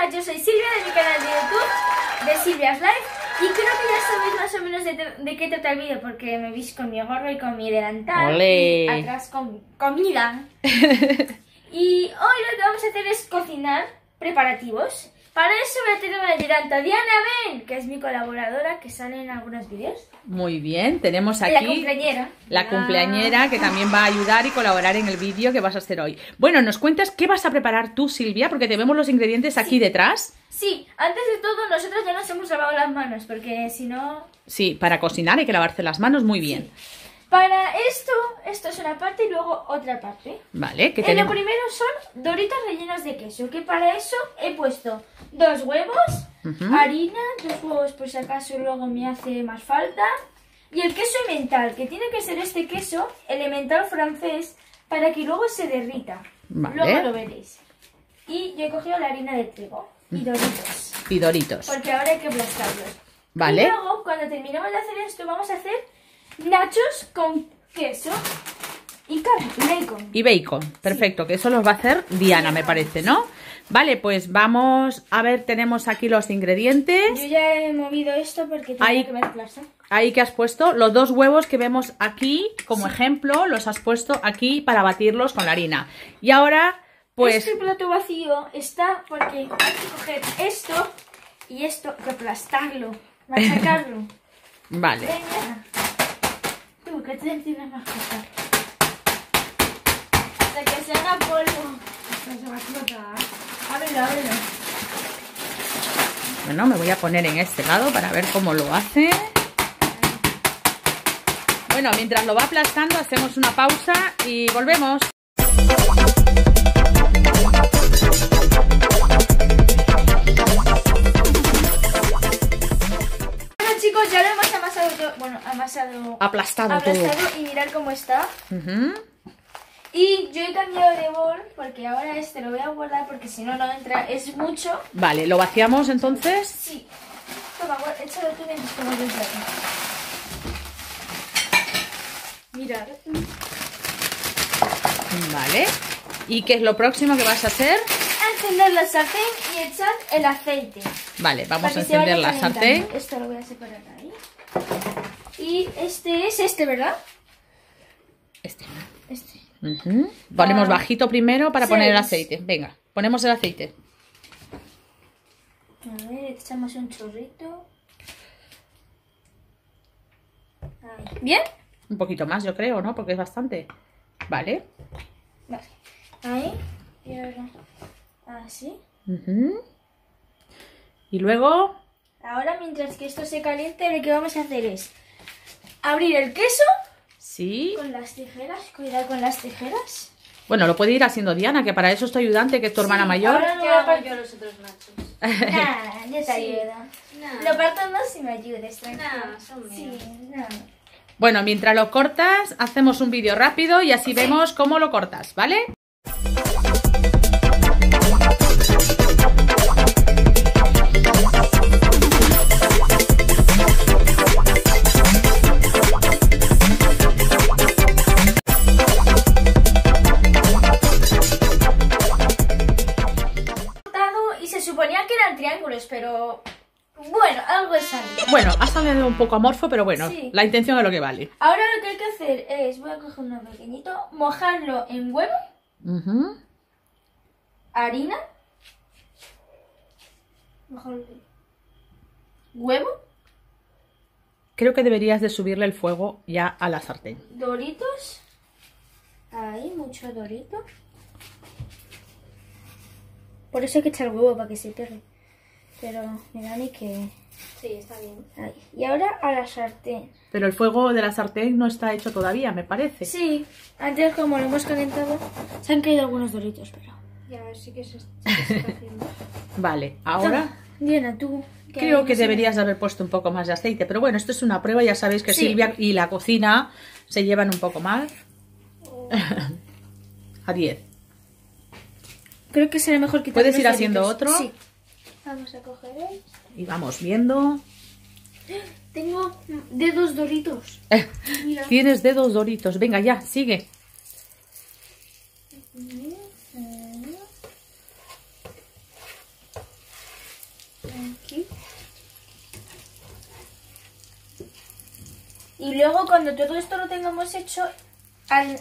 buenas, yo soy Silvia de mi canal de YouTube, de Silvia's Life. Y creo que ya sabéis más o menos de, de qué trata el vídeo, porque me veis con mi gorro y con mi delantal. Olé. Y atrás con comida. y hoy lo que vamos a hacer es cocinar preparativos. Para eso voy a tener una ayudante, Diana Ben, que es mi colaboradora, que sale en algunos vídeos. Muy bien, tenemos aquí La cumpleañera. la cumpleañera que también va a ayudar y colaborar en el vídeo que vas a hacer hoy. Bueno, nos cuentas qué vas a preparar tú, Silvia, porque te vemos los ingredientes aquí detrás. Sí, antes de todo, nosotros ya nos hemos lavado las manos, porque si no... Sí, para cocinar hay que lavarse las manos muy bien. Para esto, esto es una parte y luego otra parte. Vale, que Eh, lo tenemos... primero son doritos rellenos de queso, que para eso he puesto dos huevos, harina, dos huevos por si acaso luego me hace más falta, y el queso elemental, que tiene que ser este queso elemental francés para que luego se derrita. Vale. Luego lo veréis. Y yo he cogido la harina de trigo y doritos, Y doritos. porque ahora hay que aplastarlos. Vale. Y luego, cuando terminemos de hacer esto, vamos a hacer nachos con queso y carne, bacon. Y bacon, perfecto, que eso los va a hacer Diana, me parece, ¿no? Vale, pues vamos a ver, tenemos aquí los Yo ingredientes. ya he movido esto porque Ahí. que mezclarse. Ahí que has puesto los dos huevos que vemos aquí como ejemplo, los has puesto aquí para batirlos con la harina. Y ahora, pues, Este plato vacío está porque hay que coger esto y esto y aplastarlo, machacarlo. vale. Venga. Tú, que te tienes más cosas. Hasta que se haga polvo. Esto se va a explotar. Ábrelo, ábrelo. Bueno, me voy a poner en este lado para ver cómo lo hace. Bueno, mientras lo va aplastando, hacemos una pausa y volvemos. Chicos, ya lo hemos amasado todo. Bueno, amasado. Aplastado, todo. y mirad cómo está. Y yo he cambiado de bol porque ahora este lo voy a guardar porque si no, no entra. Es mucho. Vale, ¿lo vaciamos entonces? Sí. Toma, échalo tú mientras lo aquí. Mirad. Vale. ¿Y qué es lo próximo que vas a hacer? Encender la sartén y echar el aceite. Vale, vamos a encender la sartén. Esto lo voy a separar ahí. Y este es este, ¿verdad? Este. Este. Ponemos Ah. bajito primero para poner el aceite. Venga, ponemos el aceite. A ver, echamos un chorrito. Ahí. ¿Bien? Un poquito más, yo creo, ¿no? Porque es bastante. Vale. Vale. Ahí. Y ahora. Así. Y luego... Ahora, mientras que esto se caliente, lo que vamos a hacer es abrir el queso Sí. con las tijeras. Cuidado con las tijeras. Bueno, lo puede ir haciendo Diana, que para eso es tu ayudante, que es tu hermana mayor. ahora lo voy ¿Qué a hago partir. yo los otros nachos? Nah, yo te Sí. ayudo. Nah. Lo parto en dos y me ayudes, tranquilo. Nah, son Sí, no. Bueno, mientras lo cortas, hacemos un vídeo rápido y así vemos cómo lo cortas, ¿vale? Triángulos, pero bueno, algo es algo. Bueno, ha salido un poco amorfo, pero bueno, Sí. la intención es lo que vale. Ahora lo que hay que hacer es, voy a coger uno pequeñito, mojarlo en huevo, harina, mojarlo huevo, Creo que deberías de subirle el fuego ya a la sartén. doritos, ahí, mucho dorito. Por eso hay que echar huevo para que se pegue. Pero mira ni que... Sí, está bien. Ahí. Y ahora a la sartén. Pero el fuego de la sartén no está hecho todavía, me parece. Sí, antes como lo hemos calentado, se han caído algunos doritos, pero... Ya, sí que se, se está haciendo. Vale, ahora Toma, Diana, tú. creo que deberías haber puesto un poco más de aceite. Pero bueno, esto es una prueba, ya sabéis que Sí. Silvia y la cocina se llevan un poco más. a 10. ve. Creo que será mejor quitar ¿Puedes ir haciendo doritos. otro? Sí. Vamos a coger el... Y vamos viendo. Tengo dedos doritos. Eh, tienes dedos doritos. Venga, ya, sigue. Aquí. Y luego cuando todo esto lo tengamos hecho, al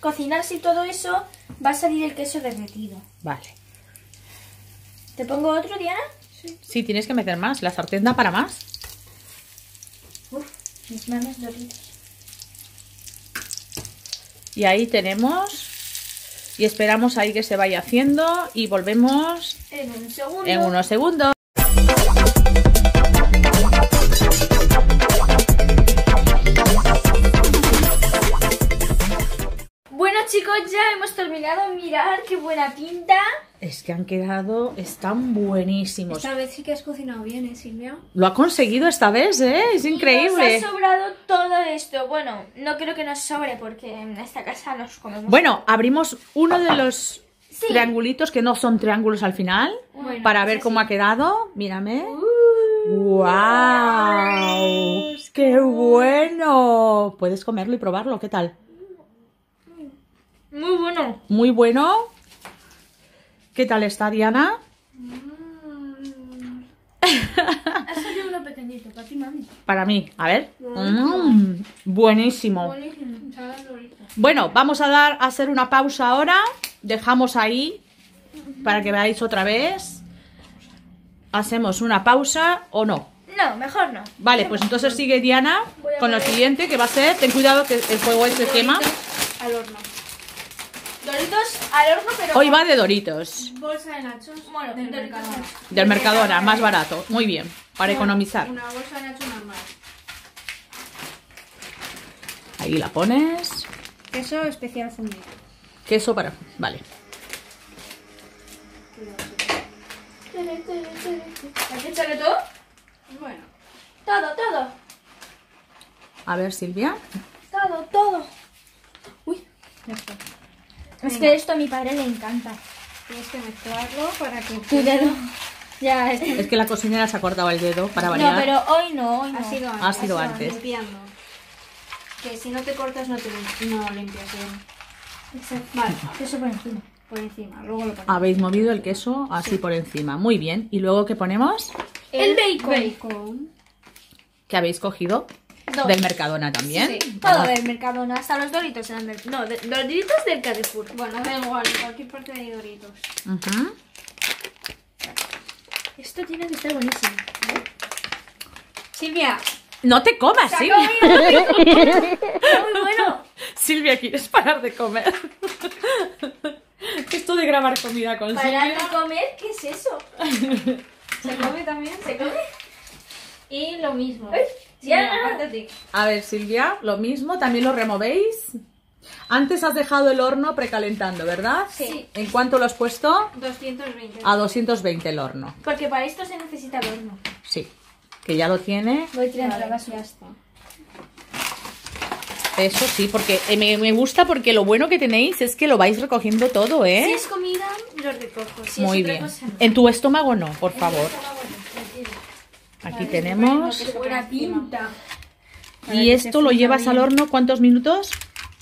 cocinarse todo eso, va a salir el queso derretido. Vale. ¿Te pongo otro, Diana? Sí, tienes que meter más. La sartén da para más. Uf, mis manos doritas. Y ahí tenemos. Y esperamos ahí que se vaya haciendo. Y volvemos En un segundo. en unos segundos. Chicos, ya hemos terminado. Mirad qué buena pinta. Es que han quedado, están buenísimos. Esta vez sí que has cocinado bien, ¿eh, Silvia? Lo ha conseguido esta vez, ¿eh? Es increíble. Nos ha sobrado todo esto. Bueno, no creo que nos sobre porque en esta casa nos comemos. Bueno, abrimos uno de los Sí. triangulitos que no son triángulos al final Bueno, para ver cómo sí. ha quedado. Mírame. Uh, ¡Wow! ¡Qué bueno! Puedes comerlo y probarlo, ¿qué tal? Muy bueno. Muy bueno. ¿Qué tal está, Diana? Ha salido uno pequeñito para ti, mami. Para mí, a ver. Mm, buenísimo. Bueno, vamos a dar a hacer una pausa ahora. Dejamos ahí para que veáis otra vez. Hacemos una pausa o no. No, mejor no. Vale, pues entonces sigue Diana con lo siguiente que va a ser. Ten cuidado que el fuego se quema. Al horno. Doritos al horno, pero. Hoy va de Doritos. Bolsa de nachos Bueno, del. Mercadona. Del Mercadona, más barato. Muy bien. Para economizar. Una bolsa de nachos normal. Ahí la pones. Queso especial fundido. Queso para. Vale. ¿Has que echarle todo? Bueno. Todo, todo. A ver, Silvia. Todo, todo. Uy. Ya está. Es que esto a mi padre le encanta. Tienes que mezclarlo para que... Tu dedo. Ya, es Es que la cocinera se ha cortado el dedo para No, variar. pero hoy no, hoy no. Ha sido antes. Ha sido antes. Limpiando. Que si no te cortas no te no limpias bien. Exacto. Vale, Eso por encima. por encima. Luego lo ponemos. Habéis movido el queso así por encima. Muy bien. ¿Y luego qué ponemos? El bacon. Bacon. Que habéis cogido Dos. del Mercadona también. Sí, todo del Mercadona, hasta los doritos eran del... No, de- los doritos del Carrefour. Bueno, da igual, en cualquier parte hay doritos. Ujú. Esto tiene que estar buenísimo. Silvia, No te comas, ¡Se Silvia. muy bueno. Silvia, ¿quieres parar de comer? Esto de grabar comida con Para Silvia. de comer, ¿qué es eso? ¿se come también? ¿Se come? Y lo mismo. Ay, Silvia, ya. apártate. A ver, Silvia, lo mismo, también lo removéis. Antes has dejado el horno precalentando, ¿verdad? Sí. ¿En cuánto lo has puesto? 220. A 220 el horno. Porque para esto se necesita el horno. Sí. Que ya lo tiene. Voy tirando Vale, la basura. ya está. Eso sí, porque eh, me, me gusta porque lo bueno que tenéis es que lo vais recogiendo todo, Si ¿eh? es comida, lo recojo. Si Muy es otra bien. cosa, no. En tu estómago no, por favor. Ah, bueno, tranquilo. Aquí tenemos. Qué buena pinta. Y esto lo llevas al horno, ¿cuántos minutos?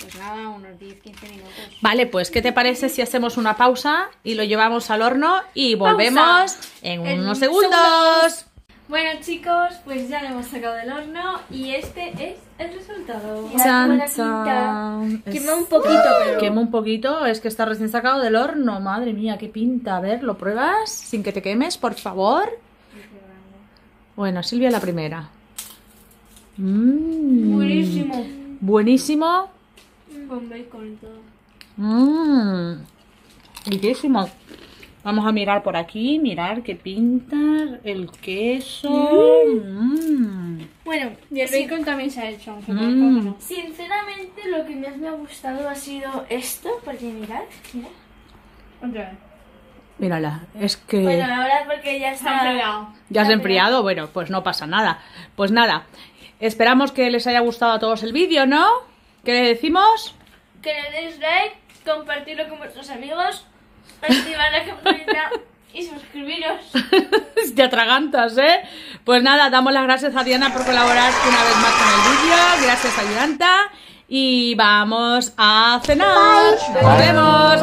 Pues nada, unos 10, 15 minutos. Vale, pues ¿qué te parece si hacemos una pausa y lo llevamos al horno y volvemos Pausa. en En unos segundos. segundos? Bueno chicos, pues ya lo hemos sacado del horno y este es el resultado. Chan, buena chan. Quema un poquito, pero... Quema un poquito, es que está recién sacado del horno. Madre mía, qué pinta. A ver, ¿lo pruebas sin que te quemes, por favor? Bueno, Silvia la primera. Mm, Buenísimo. Buenísimo. Con bacon y todo. Mmm. Riquísimo. Vamos a mirar por aquí, mirar qué pinta el queso. Mm. Bueno, Y el sí, bacon también se ha hecho, aunque Mm. sinceramente lo que más me ha gustado ha sido esto, porque mirad, mirad. Otra vez. Mírala, es que... Bueno, ahora porque ya Se ha está... enfriado. ¿Ya has enfriado? Bueno, pues no pasa nada. Pues nada, esperamos que les haya gustado a todos el vídeo, ¿no? ¿Qué le decimos? Que le deis like, compartirlo con vuestros amigos, activar la campanita y suscribiros. Te atragantas, ¿eh? Pues nada, damos las gracias a Diana por colaborar una vez más con el vídeo. Gracias, ayudanta. Y vamos a cenar. Nos vemos.